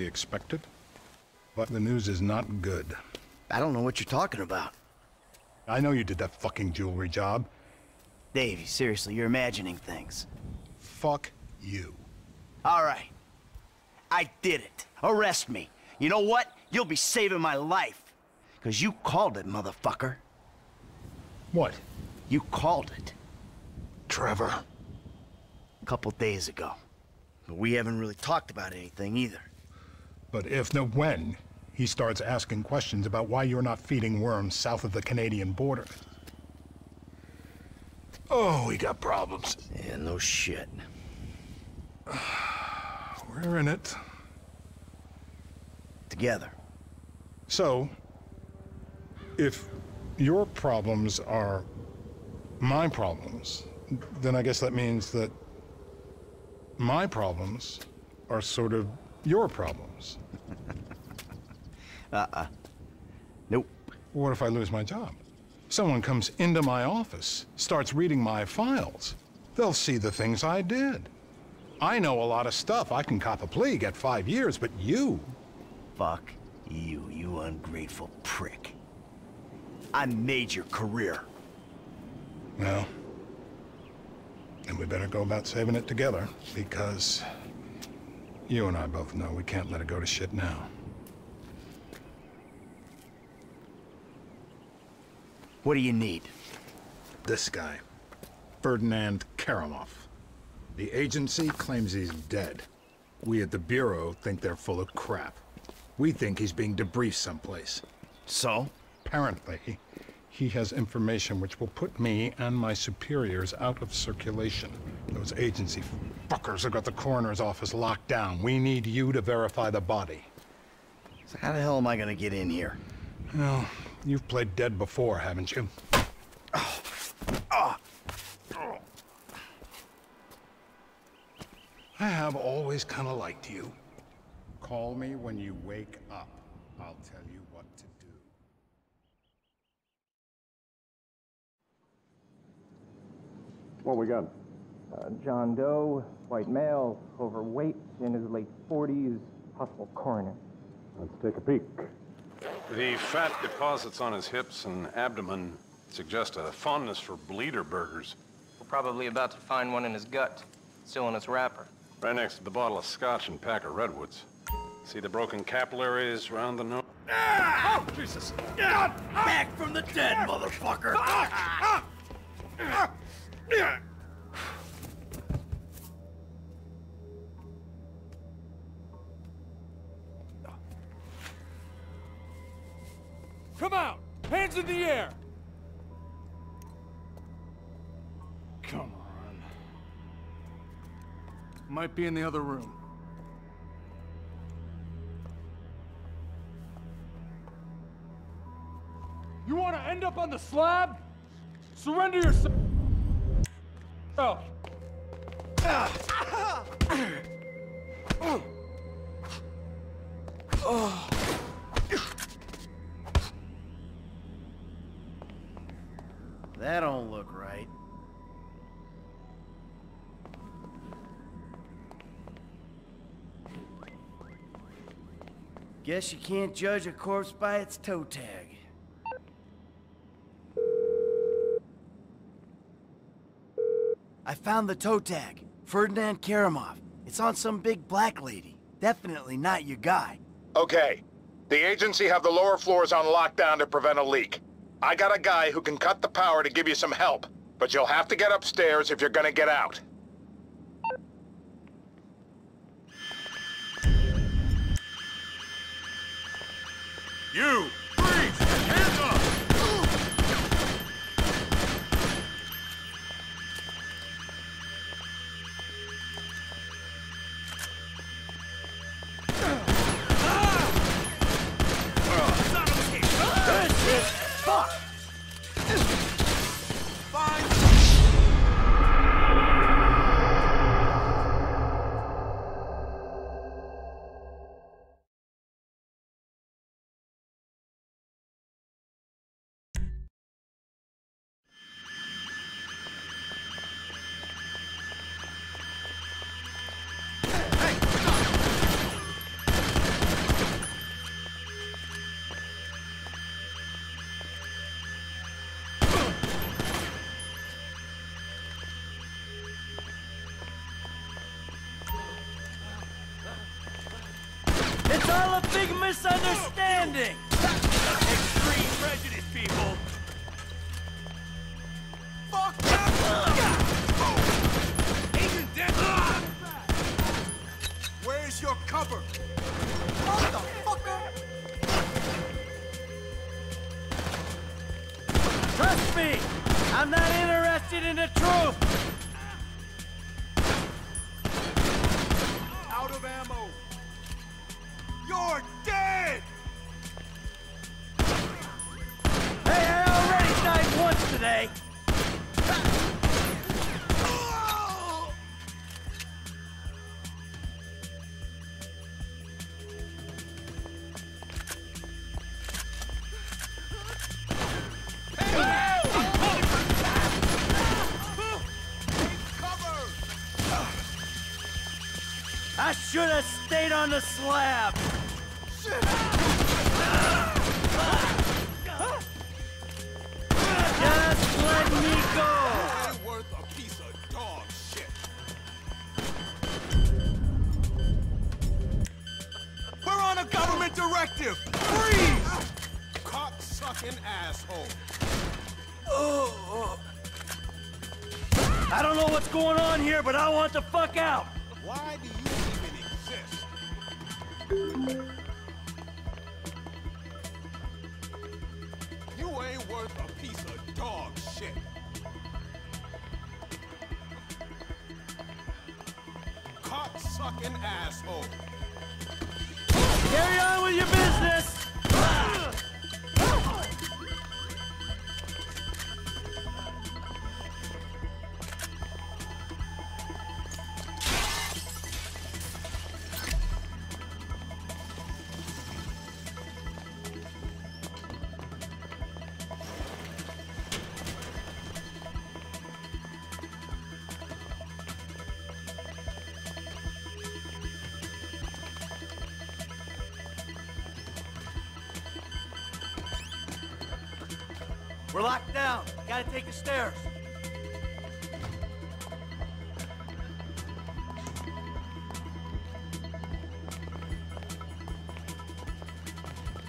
be expected. But the news is not good. I don't know what you're talking about. I know you did that fucking jewelry job. Davey, seriously, you're imagining things. Fuck you. All right. I did it. Arrest me. You know what? You'll be saving my life. Because you called it, motherfucker. What? You called it. Trevor. A couple days ago. But we haven't really talked about anything either. But if, no when, he starts asking questions about why you're not feeding worms south of the Canadian border. Oh, we got problems. Yeah, no shit. We're in it. Together. So, if your problems are my problems, then I guess that means that my problems are sort of your problems. Uh-uh. Nope. What if I lose my job? Someone comes into my office, starts reading my files. They'll see the things I did. I know a lot of stuff. I can cop a plea, get five years, but you... Fuck you, you ungrateful prick. I made your career. Well, then we better go about saving it together, because you and I both know we can't let it go to shit now. What do you need? This guy, Ferdinand Kerimov. The agency claims he's dead. We at the Bureau think they're full of crap. We think he's being debriefed someplace. So? Apparently, he has information which will put me and my superiors out of circulation. Those agency fuckers have got the coroner's office locked down. We need you to verify the body. So how the hell am I gonna get in here? Well, you've played dead before, haven't you? I have always kind of liked you. Call me when you wake up. I'll tell you what to do. What we got? Uh, John Doe, white male, overweight, in his late 40s, possible coroner. Let's take a peek. The fat deposits on his hips and abdomen suggest a fondness for bleeder burgers. We're probably about to find one in his gut, still in its wrapper. Right next to the bottle of scotch and pack of redwoods. See the broken capillaries around the nose? Oh, Jesus! Ah! Back from the dead, motherfucker! Ah! Ah! Come out! Hands in the air! Come on. Might be in the other room. You want to end up on the slab? Surrender yourself. Oh. Ah. Ah. Ah. That don't look right. Guess you can't judge a corpse by its toe tag. I found the toe tag. Ferdinand Kerimov. It's on some big black lady. Definitely not your guy. Okay. The agency have the lower floors on lockdown to prevent a leak. I got a guy who can cut the power to give you some help, but you'll have to get upstairs if you're gonna get out. You! A big misunderstanding! Extreme prejudice, people. Fuck! Agent Denver! Where's your cover? Motherfucker! Trust me! I'm not interested in the truth! Out of ammo! You're dead! Hey, I already died once today! I should have stayed on the slab! Just let me go! worth a piece of dog shit. We're on a government directive! Freeze! Cock-sucking asshole. I don't know what's going on here, but I want the fuck out! Why do you even exist? Worth a piece of dog shit. Cock-sucking asshole. Carry on with your business! We're locked down. Gotta take the stairs.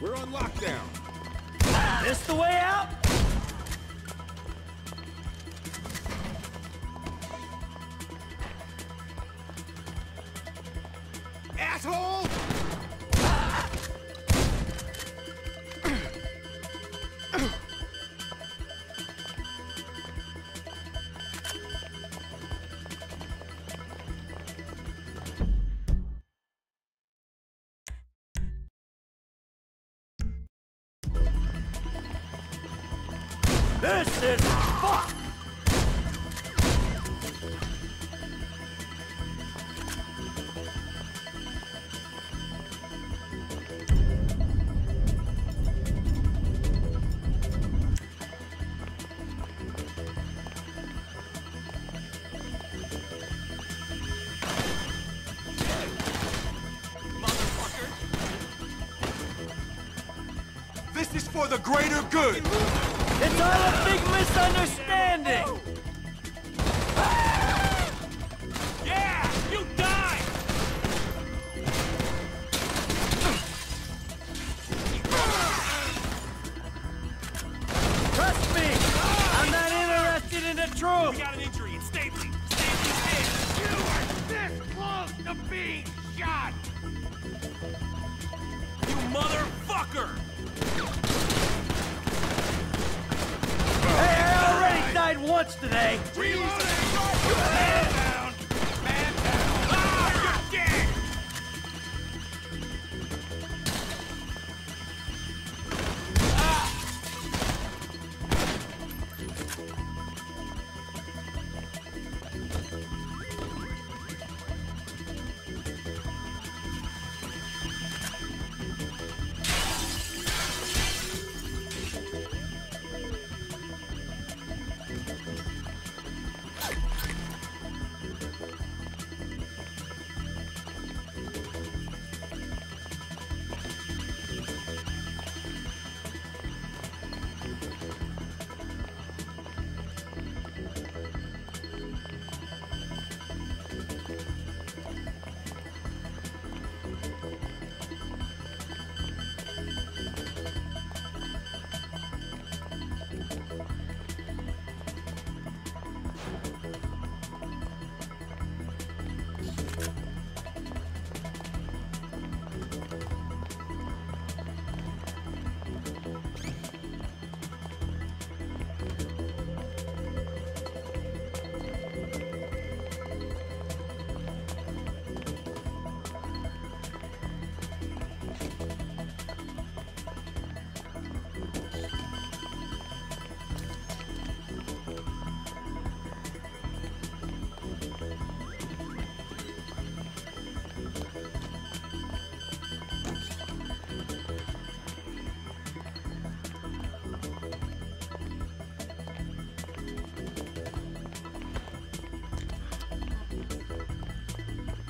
We're on lockdown. This the way out? Greater good! It's all a big misunderstanding!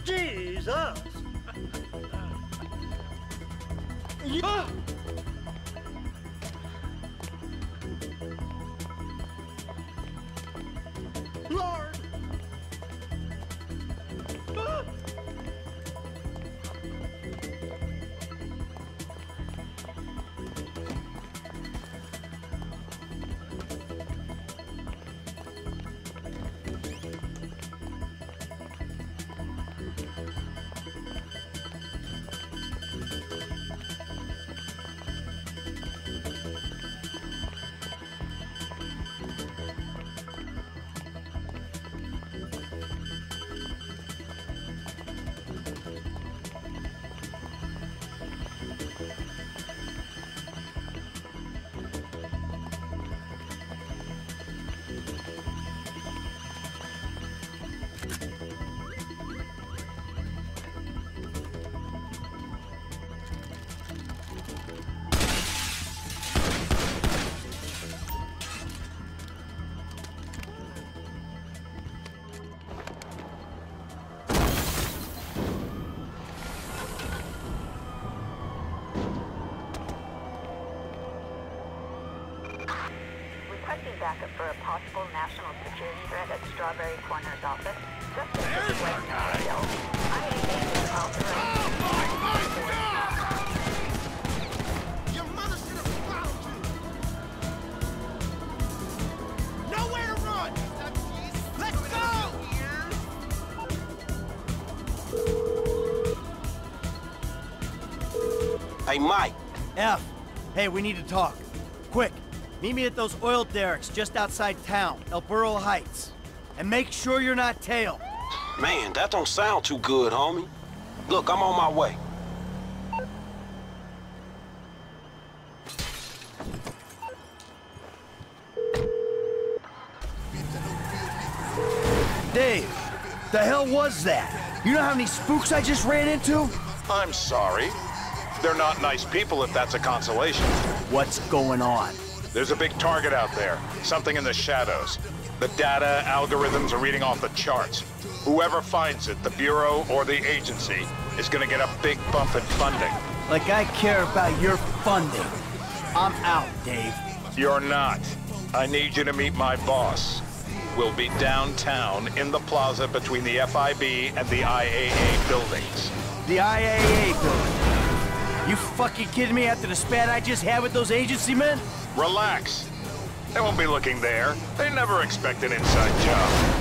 Jesus! you... for a possible national security threat at Strawberry Coroner's office. Suspect is West Hill. IAA is authorized. Your mother should have followed you. Nowhere to run. Let's go. Hey, Mike. F. Hey, we need to talk. Meet me at those oil derricks just outside town, El Burro Heights. And make sure you're not tailed. Man, that don't sound too good, homie. Look, I'm on my way. Dave, the hell was that? You know how many spooks I just ran into? I'm sorry. They're not nice people if that's a consolation. What's going on? There's a big target out there, something in the shadows. The data algorithms are reading off the charts. Whoever finds it, the Bureau or the agency, is gonna get a big bump in funding. Like I care about your funding. I'm out, Dave. You're not. I need you to meet my boss. We'll be downtown in the plaza between the FIB and the IAA buildings. The IAA building. You fucking kidding me after the spat I just had with those agency men? Relax. They won't be looking there. They never expect an inside job.